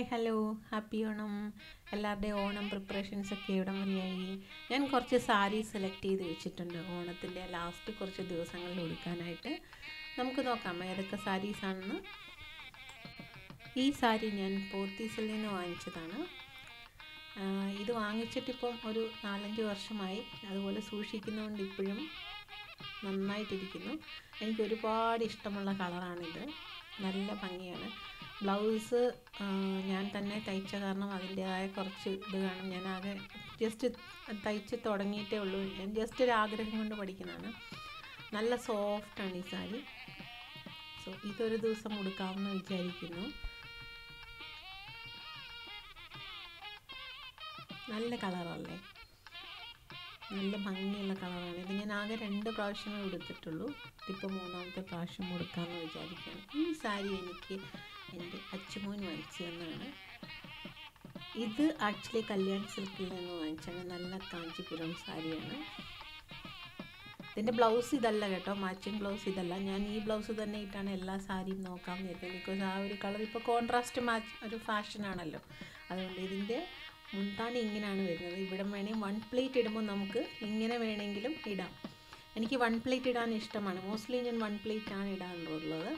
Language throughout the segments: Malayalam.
Hi hello. ഹാപ്പി ഓണം. എല്ലാവരുടെയും ഓണം പ്രിപ്പറേഷൻസ് ഒക്കെ ഇവിടെ വരെയായി. ഞാൻ കുറച്ച് സാരി സെലക്ട് ചെയ്ത് വെച്ചിട്ടുണ്ട് ഓണത്തിന്റെ ലാസ്റ്റ് കുറച്ച് ദിവസങ്ങളിൽ ഉടുക്കാനായിട്ട്. നമുക്ക് നോക്കാം ഏതൊക്കെ സാരീസാണെന്ന് ഈ സാരി ഞാൻ പോത്തീസിൽ നിന്ന് വാങ്ങിച്ചതാണ്. ഇത് വാങ്ങിച്ചിട്ടിപ്പം ഒരു നാലഞ്ച് വർഷമായി. അതുപോലെ സൂക്ഷിക്കുന്നതുകൊണ്ട് ഇപ്പോഴും നന്നായിട്ടിരിക്കുന്നു. എനിക്ക് ഒരുപാട് ഇഷ്ടമുള്ള കളറാണിത്. നല്ല ഭംഗിയാണ്. ബ്ലൗസ് ഞാൻ തന്നെ തയ്ച്ച കാരണം അതിന്റേതായ കുറച്ച് ഇത് കാണും. ഞാൻ ആകെ ജസ്റ്റ് തയ്ച്ച് തുടങ്ങിയിട്ടേ ഉള്ളൂ. ഞാൻ ജസ്റ്റ് ഒരു ആഗ്രഹം കൊണ്ട് പഠിക്കുന്നതാണ്. നല്ല സോഫ്റ്റാണ് ഈ സാരി. സോ ഇതൊരു ദിവസം ഉടുക്കാമെന്ന് വിചാരിക്കുന്നു. നല്ല കളറല്ലേ? നല്ല ഭംഗിയുള്ള കളറാണ്. ഇത് ഞാൻ ആകെ രണ്ട് പ്രാവശ്യമേ ഉടുത്തിട്ടുള്ളൂ. ഇതിപ്പോൾ മൂന്നാമത്തെ പ്രാവശ്യം ഉടുക്കാമെന്ന് വിചാരിക്കുകയാണ്. ഈ സാരി എനിക്ക് എന്റെ അച്ചുമോൻ വാങ്ങിച്ചു തന്നാണ് ഇത് ആക്ച്വലി കല്യാൺ സിൽക്കിൽ നിന്ന് വാങ്ങിച്ചാണ് നല്ല കാഞ്ചിപുരം സാരിയാണ്. ഇതിന്റെ ബ്ലൗസ് ഇതല്ല കേട്ടോ. മാച്ചിങ് ബ്ലൗസ് ഇതല്ല. ഞാൻ ഈ ബ്ലൗസ് തന്നെ ഇട്ടാണ് എല്ലാ സാരിയും നോക്കാൻ വരുന്നത്. ബിക്കോസ് ആ ഒരു കളർ ഇപ്പോൾ കോൺട്രാസ്റ്റ് മാച്ച് ഒരു ഫാഷനാണല്ലോ അതുകൊണ്ട് ഇതിന്റെ മുന്താണി ഇങ്ങനെയാണ് വരുന്നത്. ഇവിടെ വേണമെങ്കിൽ വൺ പ്ലേറ്റ് ഇടുമ്പോൾ നമുക്ക് ഇങ്ങനെ വേണമെങ്കിലും ഇടാം. എനിക്ക് വൺ പ്ലേറ്റ് ഇടാൻ ഇഷ്ടമാണ്. മോസ്റ്റ്ലി ഞാൻ വൺ പ്ലേറ്റ് ആണ് ഇടാറുള്ളത്.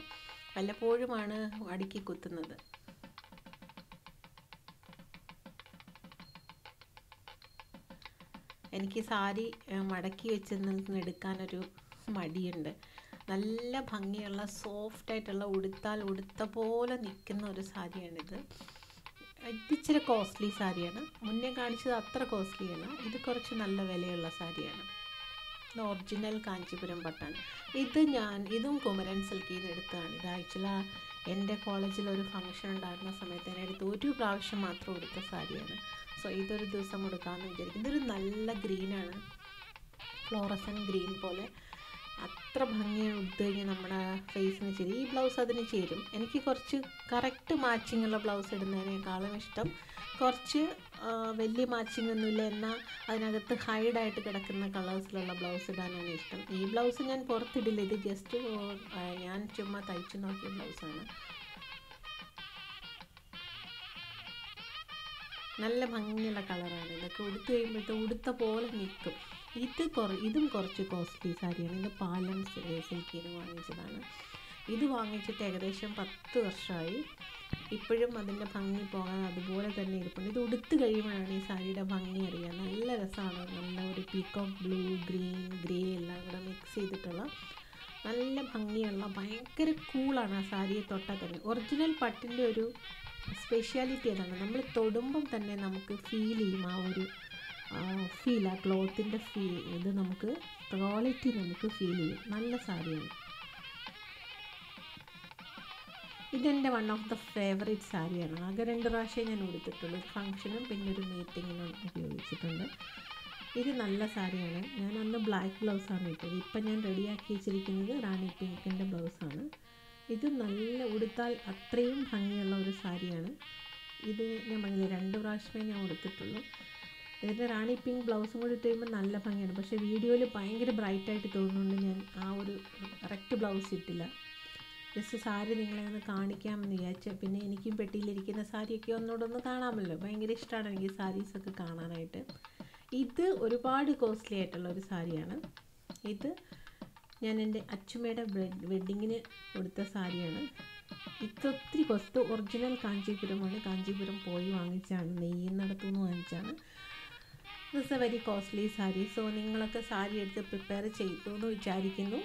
വല്ലപ്പോഴുമാണ് അടുക്കി കുത്തുന്നത്. എനിക്ക് സാരി മടക്കി വെച്ച് നിന്ന് എടുക്കാനൊരു മടിയുണ്ട്. നല്ല ഭംഗിയുള്ള സോഫ്റ്റായിട്ടുള്ള ഉടുത്താൽ ഉടുത്ത പോലെ നിൽക്കുന്ന ഒരു സാരിയാണിത്. ഇതിച്ചിരി കോസ്റ്റ്ലി സാരിയാണ്. മുന്നേ കാണിച്ചത് അത്ര കോസ്റ്റ്ലി അല്ല. ഇത് കുറച്ച് നല്ല വിലയുള്ള സാരിയാണ്. ഇത് ഒറിജിനൽ കാഞ്ചീപുരം പട്ടാണ്. ഇത് ഞാൻ ഇതും കുമരൻ സിൽക്കിൽ നിന്ന് എടുത്തതാണ്. ഇത് ആക്ച്വലി എന്റെ കോളേജിൽ ഒരു ഫംഗ്ഷൻ ഉണ്ടായിരുന്ന സമയത്ത് ഞാൻ എടുത്ത് ഒരു പ്രാവശ്യം മാത്രം എടുത്ത സാരിയാണ്. സോ ഇതൊരു ദിവസം എടുക്കാമെന്ന് വിചാരിക്കും ഇതൊരു നല്ല ഗ്രീനാണ് ഫ്ലോറസൻ ഗ്രീൻ പോലെ. അത്ര ഭംഗിയാണ് കഴിഞ്ഞാൽ നമ്മുടെ ഫേസിന് ചേരും. ഈ ബ്ലൗസ് അതിന് ചേരും. എനിക്ക് കുറച്ച് കറക്റ്റ് മാച്ചിങ് ഉള്ള ബ്ലൗസ് ഇടുന്നതിനേക്കാളും ഇഷ്ടം കുറച്ച് വലിയ മാച്ചിങ് ഒന്നുമില്ല എന്നാൽ അതിനകത്ത് ഹൈഡായിട്ട് കിടക്കുന്ന കളേഴ്സിലുള്ള ബ്ലൗസ് ഇടാനാണ് ഇഷ്ടം. ഈ ബ്ലൗസ് ഞാൻ പുറത്തിടില്ല. ഇത് ജസ്റ്റ് ഞാൻ ചുമ്മാ തയ്ച്ചു നോക്കിയ ബ്ലൗസാണ് നല്ല ഭംഗിയുള്ള കളറാണ് ഇതൊക്കെ ഉടുത്ത് കഴിയുമ്പോഴത്തെ ഉടുത്ത പോലെ നിൽക്കും. ഇത് കുറ ഇതും കുറച്ച് കോസ്റ്റ്ലി സാരിയാണ്. ഇത് പാലം സിൽക്കിൽ നിന്ന് വാങ്ങിച്ചതാണ്. ഇത് വാങ്ങിച്ചിട്ട് ഏകദേശം പത്ത് വർഷമായി ഇപ്പോഴും അതിന്റെ ഭംഗി പോകാതെ അതുപോലെ തന്നെ ഇരിപ്പുണ്ട്. ഇത് ഉടുത്ത് കഴിയുമ്പോഴാണ് ഈ സാരിയുടെ ഭംഗി അറിയുക. നല്ല രസമാണ്. നല്ല ഒരു പീക്കോക്ക് ബ്ലൂ ഗ്രീൻ ഗ്രേ എല്ലാം കൂടെ മിക്സ് ചെയ്തിട്ടുള്ള നല്ല ഭംഗിയുള്ള ഭയങ്കര കൂളാണ് ആ സാരിയെ തൊട്ടാൽ തന്നെ. ഒറിജിനൽ പട്ടിന്റെ ഒരു സ്പെഷ്യാലിറ്റി അതാണ് നമ്മൾ തൊടുമ്പം തന്നെ നമുക്ക് ഫീൽ ചെയ്യും ആ ഒരു ഫീൽ ആ ക്ലോത്തിന്റെ ഫീൽ ഇത് നമുക്ക് ക്വാളിറ്റി നമുക്ക് ഫീൽ ചെയ്യും. നല്ല സാരിയാണ്. ഇതെന്റെ വൺ ഓഫ് ദ ഫേവറേറ്റ് സാരിയാണ്. ആകെ രണ്ട് പ്രാവശ്യം ഞാൻ ഉടുത്തിട്ടുള്ളൂ. ഫംഗ്ഷനും പിന്നെ ഒരു മീറ്റിങ്ങിനും ഉപയോഗിച്ചിട്ടുണ്ട്. ഇത് നല്ല സാരിയാണ്. ഞാൻ അന്ന് ബ്ലാക്ക് ബ്ലൗസാണ് ഇട്ടത്. ഇപ്പം ഞാൻ റെഡിയാക്കി വെച്ചിരിക്കുന്നത് റാണി പിങ്കിന്റെ ബ്ലൗസാണ് ഇത് നല്ല ഉടുത്താൽ അത്രയും ഭംഗിയുള്ള ഒരു സാരിയാണ്. ഇത് ഞാൻ പറഞ്ഞില്ല രണ്ട് പ്രാവശ്യമേ ഞാൻ ഉടുത്തിട്ടുള്ളൂ. ഇതിന്റെ റാണി പിങ്ക് ബ്ലൗസും കൂടി ഇട്ട് കഴിയുമ്പോൾ നല്ല ഭംഗിയാണ്. പക്ഷേ വീഡിയോയിൽ ഭയങ്കര ബ്രൈറ്റായിട്ട് തോന്നുന്നുണ്ട് ഞാൻ ആ ഒരു കറക്റ്റ് ബ്ലൗസ് ഇട്ടില്ല. ജസ്റ്റ് സാരി നിങ്ങളെ ഒന്ന് കാണിക്കാമെന്ന് വിചാരിച്ചു. പിന്നെ എനിക്കും പെട്ടിയിലിരിക്കുന്ന സാരിയൊക്കെ ഒന്നുകൂടെ ഒന്ന് കാണാമല്ലോ. ഭയങ്കര ഇഷ്ടമാണ് എനിക്ക് സാരീസൊക്കെ കാണാനായിട്ട്. ഇത് ഒരുപാട് കോസ്റ്റ്ലി ആയിട്ടുള്ള ഒരു സാരിയാണ്. ഇത് ഞാൻ എന്റെ അച്ചുമ്മയുടെ വെഡ്ഡിങ്ങിന് കൊടുത്ത സാരിയാണ്. ഇത് ഒത്തിരി കോസ്റ്റ് ഒറിജിനൽ കാഞ്ചീപുരമാണ് കാഞ്ചീപുരം പോയി വാങ്ങിച്ചാണ് നെയ്യുന്നിടത്തുനിന്ന് വാങ്ങിച്ചാണ് this a very costly sari so നിങ്ങളൊക്കെ സാരി എടുത്ത് പ്രിപ്പയർ ചെയ്തു എന്ന് വിചാരിക്കുന്നു.